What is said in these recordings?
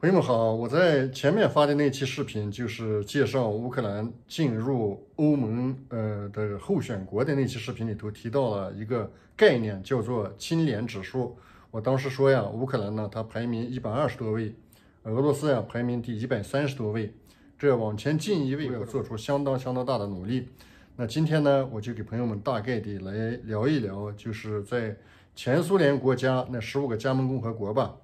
朋友们好，我在前面发的那期视频就是介绍乌克兰进入欧盟呃的候选国的那期视频里头提到了一个概念，叫做亲联指数。我当时说呀，乌克兰呢它排名一百二十多位，俄罗斯呀排名第一百三十多位，这往前进一位要做出相当相当大的努力。那今天呢，我就给朋友们大概的来聊一聊，就是在前苏联国家那十五个加盟共和国吧。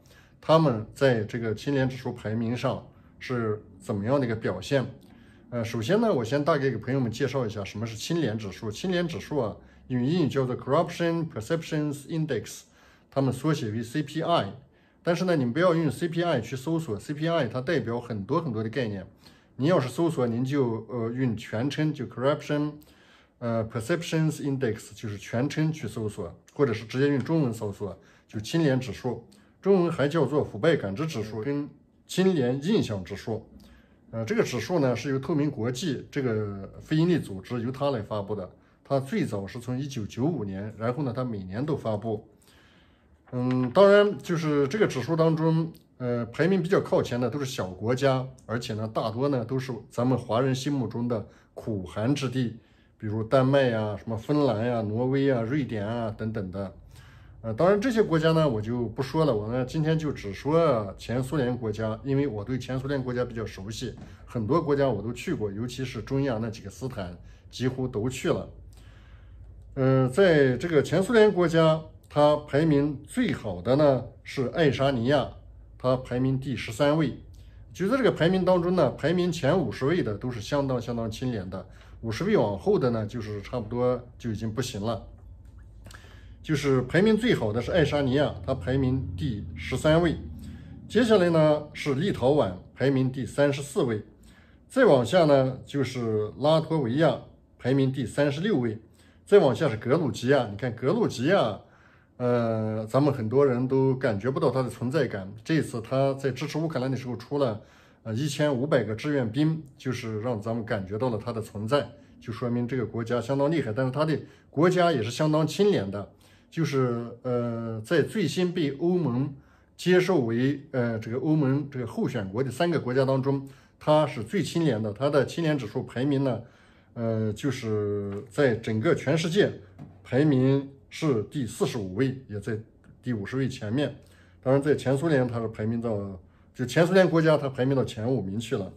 他们在这个青年指数排名上是怎么样的一个表现？呃，首先呢，我先大概给朋友们介绍一下什么是青年指数。青年指数啊，用英语叫做 Corruption Perceptions Index，他们缩写为 CPI。但是呢，你们不要用 CPI 去搜索，CPI 它代表很多很多的概念。你要是搜索，您就呃用全称就 Corruption 呃 Perceptions Index，就是全称去搜索，或者是直接用中文搜索，就青年指数。中文还叫做腐败感知指数跟青年印象指数，呃，这个指数呢是由透明国际这个非营利组织由它来发布的。它最早是从一九九五年，然后呢，它每年都发布。嗯，当然就是这个指数当中，呃，排名比较靠前的都是小国家，而且呢，大多呢都是咱们华人心目中的苦寒之地，比如丹麦呀、什么芬兰呀、挪威啊、瑞典啊等等的。呃，当然这些国家呢，我就不说了。我呢今天就只说前苏联国家，因为我对前苏联国家比较熟悉，很多国家我都去过，尤其是中亚那几个斯坦，几乎都去了。呃，在这个前苏联国家，它排名最好的呢是爱沙尼亚，它排名第十三位。就在这个排名当中呢，排名前五十位的都是相当相当清廉的，五十位往后的呢，就是差不多就已经不行了。就是排名最好的是爱沙尼亚，它排名第十三位。接下来呢是立陶宛，排名第三十四位。再往下呢就是拉脱维亚，排名第三十六位。再往下是格鲁吉亚，你看格鲁吉亚，呃，咱们很多人都感觉不到它的存在感。这次他在支持乌克兰的时候出了呃一千五百个志愿兵，就是让咱们感觉到了它的存在，就说明这个国家相当厉害。但是它的国家也是相当清廉的。就是呃，在最新被欧盟接受为呃这个欧盟这个候选国的三个国家当中，它是最清廉的。它的清廉指数排名呢，呃，就是在整个全世界排名是第四十五位，也在第五十位前面。当然，在前苏联它是排名到就前苏联国家它排名到前五名去了。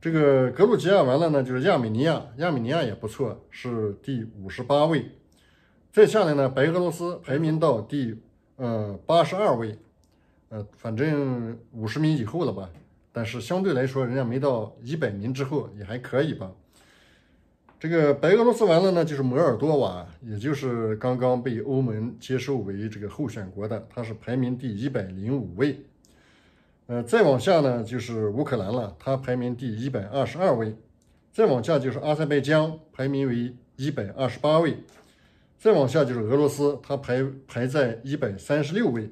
这个格鲁吉亚完了呢，就是亚美尼亚，亚美尼亚也不错，是第五十八位。再下来呢，白俄罗斯排名到第呃八十二位，呃，反正五十名以后了吧。但是相对来说，人家没到一百名之后也还可以吧。这个白俄罗斯完了呢，就是摩尔多瓦，也就是刚刚被欧盟接受为这个候选国的，它是排名第一百零五位。呃，再往下呢就是乌克兰了，它排名第一百二十二位。再往下就是阿塞拜疆，排名为一百二十八位。再往下就是俄罗斯，它排排在一百三十六位。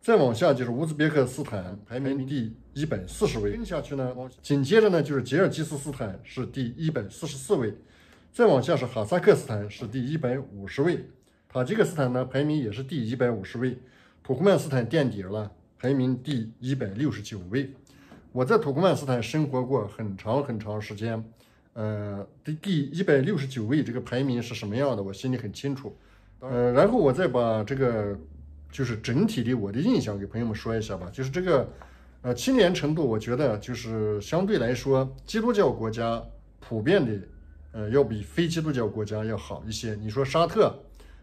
再往下就是乌兹别克斯坦，排名第一百四十位。跟下去呢，紧接着呢就是吉尔吉斯斯坦是第一百四十四位。再往下是哈萨克斯坦是第一百五十位。塔吉克斯坦呢排名也是第一百五十位。土库曼斯坦垫底了，排名第一百六十九位。我在土库曼斯坦生活过很长很长时间。呃，第第一百六十九位这个排名是什么样的？我心里很清楚。呃，然后我再把这个就是整体的我的印象给朋友们说一下吧。就是这个呃青年程度，我觉得就是相对来说，基督教国家普遍的呃要比非基督教国家要好一些。你说沙特，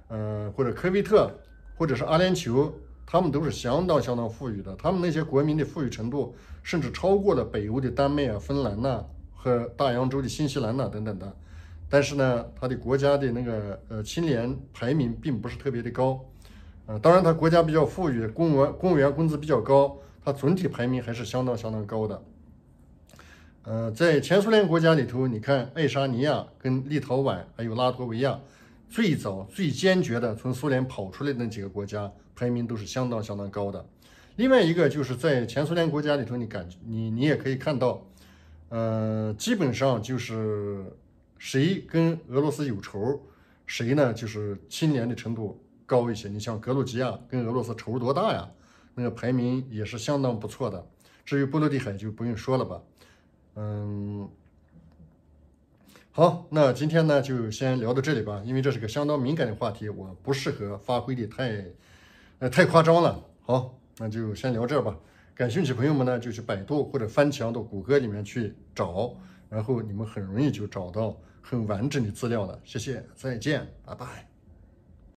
呃或者科威特，或者是阿联酋，他们都是相当相当富裕的。他们那些国民的富裕程度，甚至超过了北欧的丹麦啊、芬兰呐。和大洋洲的新西兰呐等等的，但是呢，它的国家的那个呃青年排名并不是特别的高，呃，当然它国家比较富裕，公务员公务员工资比较高，它总体排名还是相当相当高的。呃，在前苏联国家里头，你看爱沙尼亚跟立陶宛还有拉脱维亚，最早最坚决的从苏联跑出来的那几个国家，排名都是相当相当高的。另外一个就是在前苏联国家里头，你感你你也可以看到。呃，基本上就是谁跟俄罗斯有仇，谁呢就是清廉的程度高一些。你像格鲁吉亚跟俄罗斯仇多大呀？那个排名也是相当不错的。至于波罗的海就不用说了吧。嗯，好，那今天呢就先聊到这里吧，因为这是个相当敏感的话题，我不适合发挥的太呃太夸张了。好，那就先聊这吧。感兴趣朋友们呢，就去百度或者翻墙到谷歌里面去找，然后你们很容易就找到很完整的资料了。谢谢，再见，拜拜。